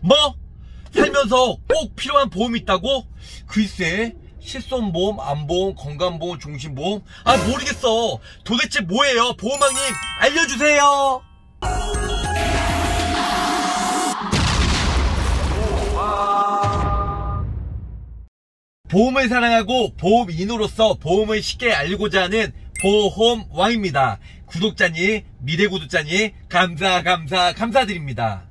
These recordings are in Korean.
뭐? 살면서 꼭 필요한 보험이 있다고? 글쎄 실손보험, 안보험, 건강보험, 종신보험? 아 모르겠어. 도대체 뭐예요? 보험왕님 알려주세요. 보험을 사랑하고 보험인으로서 보험을 쉽게 알고자 하는 보험왕입니다. 구독자님 미래 구독자님 감사 감사 감사드립니다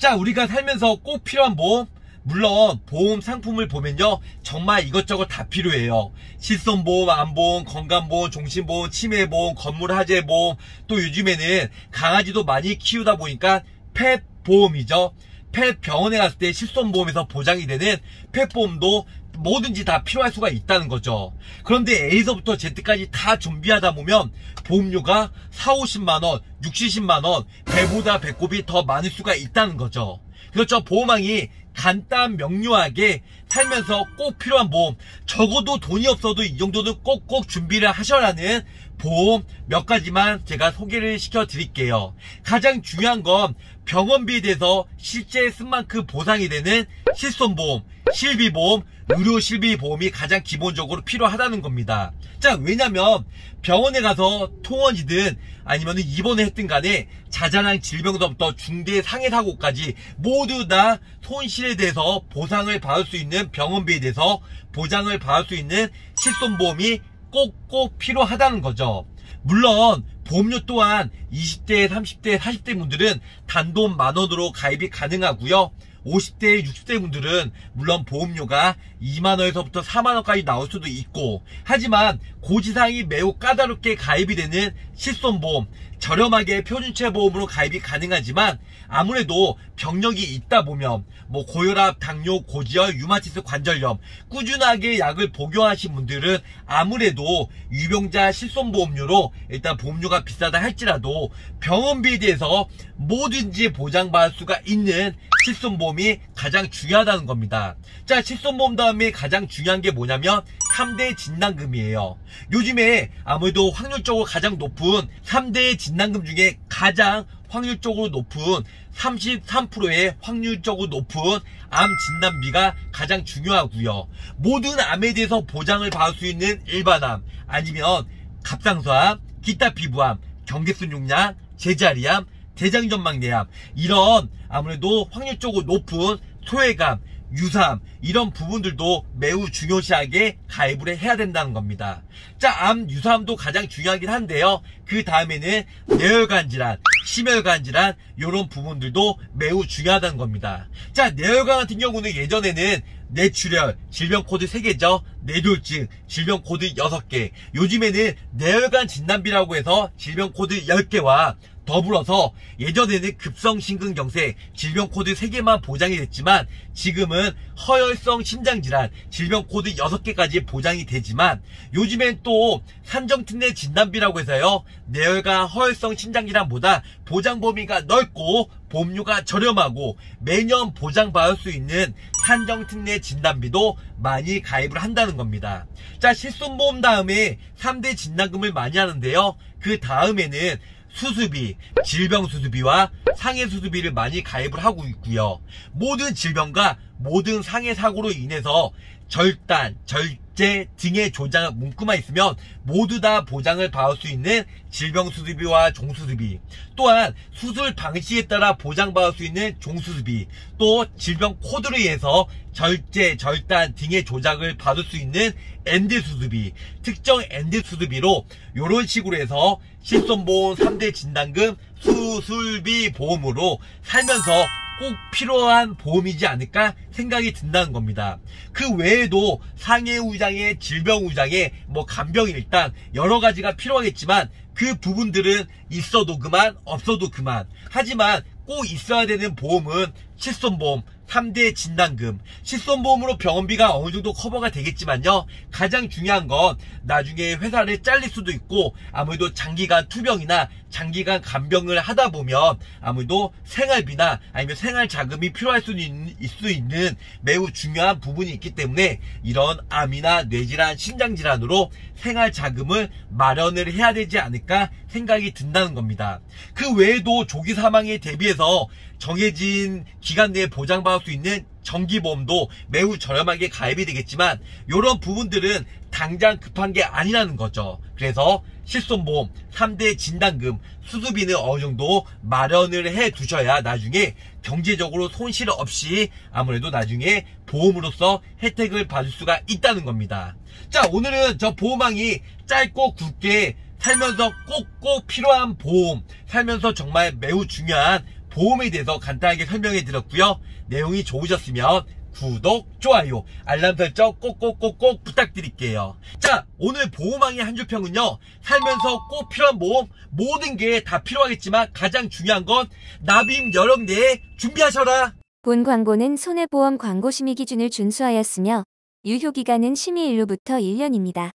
자 우리가 살면서 꼭 필요한 보험? 물론 보험 상품을 보면요 정말 이것저것 다 필요해요. 실손보험, 안보험, 건강보험, 종신보험, 치매보험, 건물하재보험 또 요즘에는 강아지도 많이 키우다 보니까 펫보험이죠. 펫 병원에 갔을 때 실손보험에서 보장이 되는 펫보험도 뭐든지 다 필요할 수가 있다는 거죠. 그런데 A서부터 Z까지 다 준비하다 보면 보험료가 4, 50만원, 6, 70만원, 배보다 배꼽이 더 많을 수가 있다는 거죠. 그렇죠. 보험왕이 간단 명료하게 살면서 꼭 필요한 보험. 적어도 돈이 없어도 이 정도는 꼭꼭 준비를 하셔라는 보험 몇 가지만 제가 소개를 시켜 드릴게요. 가장 중요한 건 병원비에 대해서 실제 쓴 만큼 보상이 되는 실손보험 실비보험 의료 실비보험이 가장 기본적으로 필요하다는 겁니다. 자 왜냐면 병원에 가서 통원이든 아니면 입원을 했든 간에 자잘한 질병서부터 중대 상해 사고까지 모두 다 손실에 대해서 보상을 받을 수 있는 병원비에 대해서 보장을 받을 수 있는 실손보험이 꼭꼭 필요하다는 거죠. 물론 보험료 또한 20대, 30대, 40대 분들은 단돈 만원으로 가입이 가능하고요. 50대, 60대 분들은 물론 보험료가 2만원에서부터 4만원까지 나올 수도 있고 하지만 고지사항이 매우 까다롭게 가입이 되는 실손보험 저렴하게 표준체 보험으로 가입이 가능하지만 아무래도 병력이 있다 보면 뭐 고혈압, 당뇨, 고지혈, 유마티스 관절염 꾸준하게 약을 복용하신 분들은 아무래도 유병자 실손보험료로 일단 보험료가 비싸다 할지라도 병원비에 대해서 뭐든지 보장받을 수가 있는 실손보험이 가장 중요하다는 겁니다. 자, 실손보험 다음에 가장 중요한 게 뭐냐면 3대 진단금이에요. 요즘에 아무래도 확률적으로 가장 높은 3대 진단금 중에 가장 확률적으로 높은 33%의 확률적으로 높은 암 진단비가 가장 중요하고요. 모든 암에 대해서 보장을 받을 수 있는 일반암 아니면 갑상선암, 기타 피부암, 경계순 용량, 제자리암, 대장전망내암 이런 아무래도 확률적으로 높은 소액암 유사암 이런 부분들도 매우 중요시하게 가입을 해야 된다는 겁니다. 자, 암 유사암도 가장 중요하긴 한데요. 그 다음에는 뇌혈관 질환, 심혈관 질환 이런 부분들도 매우 중요하다는 겁니다. 자, 뇌혈관 같은 경우는 예전에는 뇌출혈, 질병 코드 3개죠. 뇌졸중, 질병 코드 6개. 요즘에는 뇌혈관 진단비라고 해서 질병 코드 10개와 더불어서 예전에는 급성심근경색 질병 코드 3개만 보장이 됐지만 지금은 허혈성 심장질환 질병 코드 6개까지 보장이 되지만 요즘엔 또 산정특례 진단비라고 해서요 뇌혈관 허혈성 심장질환보다 보장 범위가 넓고 보험료가 저렴하고 매년 보장받을 수 있는 산정특례 진단비도 많이 가입을 한다는 겁니다. 자 실손보험 다음에 3대 진단금을 많이 하는데요. 그 다음에는 수술비, 질병 수술비와 상해 수술비를 많이 가입을 하고 있고요. 모든 질병과 모든 상해 사고로 인해서 절단, 절제 등의 조작 문구만 있으면 모두 다 보장을 받을 수 있는 질병 수술비와 종수술비. 또한 수술 방식에 따라 보장받을 수 있는 종수술비. 또 질병 코드로 인해서 절제, 절단 등의 조작을 받을 수 있는 N대 수술비. 특정 N대 수술비로 이런 식으로 해서 실손보험 3대 진단금 수술비 보험으로 살면서 꼭 필요한 보험이지 않을까 생각이 든다는 겁니다. 그 외에도 상해 후유장해 질병 후유장해 뭐 간병 일단 여러 가지가 필요하겠지만 그 부분들은 있어도 그만 없어도 그만 하지만 꼭 있어야 되는 보험은 실손보험 3대 진단금, 실손보험으로 병원비가 어느 정도 커버가 되겠지만요. 가장 중요한 건 나중에 회사를 잘릴 수도 있고 아무래도 장기간 투병이나 장기간 간병을 하다 보면 아무래도 생활비나 아니면 생활 자금이 필요할 수 있는, 매우 중요한 부분이 있기 때문에 이런 암이나 뇌질환, 심장질환으로 생활 자금을 마련을 해야 되지 않을까 생각이 든다는 겁니다. 그 외에도 조기 사망에 대비해서 정해진 기간 내에 보장받을 수 있는 정기보험도 매우 저렴하게 가입이 되겠지만 이런 부분들은 당장 급한 게 아니라는 거죠. 그래서 실손보험, 3대 진단금, 수수비는 어느 정도 마련을 해 두셔야 나중에 경제적으로 손실 없이 아무래도 나중에 보험으로서 혜택을 받을 수가 있다는 겁니다. 자, 오늘은 저 보험왕이 짧고 굵게 살면서 꼭꼭 필요한 보험, 살면서 정말 매우 중요한 보험에 대해서 간단하게 설명해 드렸고요. 내용이 좋으셨으면 구독, 좋아요, 알람 설정 꼭꼭꼭꼭 부탁드릴게요. 자, 오늘 보험왕의 한 줄평은요. 살면서 꼭 필요한 보험, 모든 게 다 필요하겠지만 가장 중요한 건 납입 여력 내에 준비하셔라. 본 광고는 손해보험 광고 심의 기준을 준수하였으며 유효 기간은 심의일로부터 1년입니다.